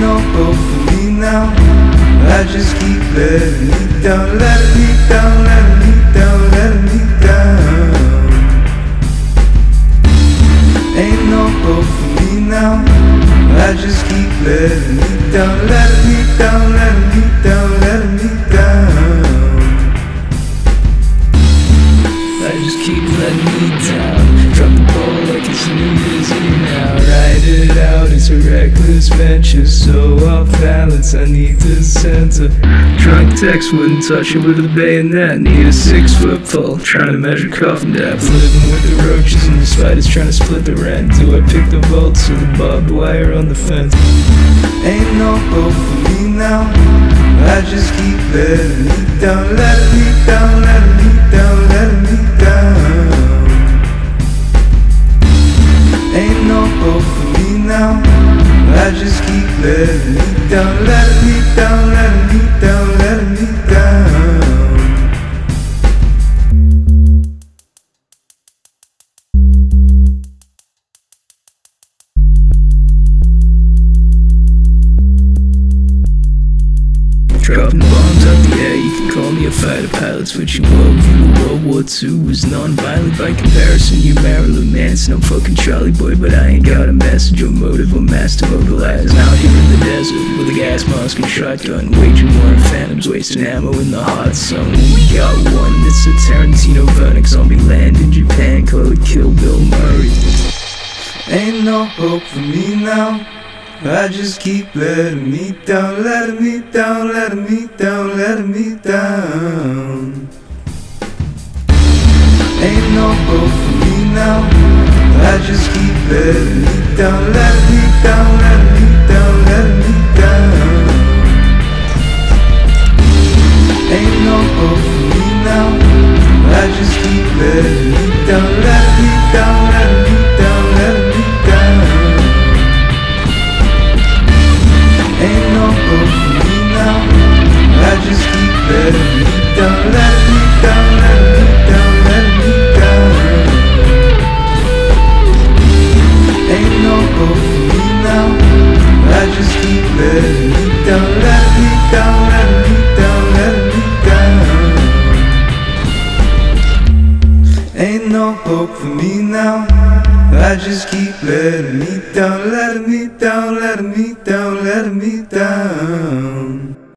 no hope for me now. I just keep letting me down, letting me down, letting me down, letting me down. Ain't no hope for me now. I just keep letting me down, letting me down, letting me down, letting me down. I just keep letting me down. Drop the ball like it's New Year's Eve now. It out, it's a reckless venture. So off balance, I need the center. Drunk text wouldn't touch it with a bayonet. Need a six foot pole, trying to measure coffin depth. Living with the roaches and the spiders trying to split the rent. Do I pick the bolts or the barbed wire on the fence? Ain't no hope for me now. I just keep letting me down, letting me down, letting me down, keep letting me down, letting me Dropping bombs out the air, you can call me a fighter pilot. Switching worldview, World War II was non-violent by comparison. You Marilyn Manson, I'm fucking Charlie Boy But I ain't got a message or motive or master mobilized Out here in the desert with a gas mask and shotgun. Waging war on phantoms, wasting ammo in the hot sun. We got one, it's a Tarantino Vernick Zombieland in Japan, call it Kill Bill Murray. Ain't no hope for me now. I just keep letting me down, letting me down, letting me down, letting me down. Ain't no hope for me now. I just keep letting me down, letting me down, letting me down, no hope for me now. I just keep letting me down, letting me down, letting me down, letting me down.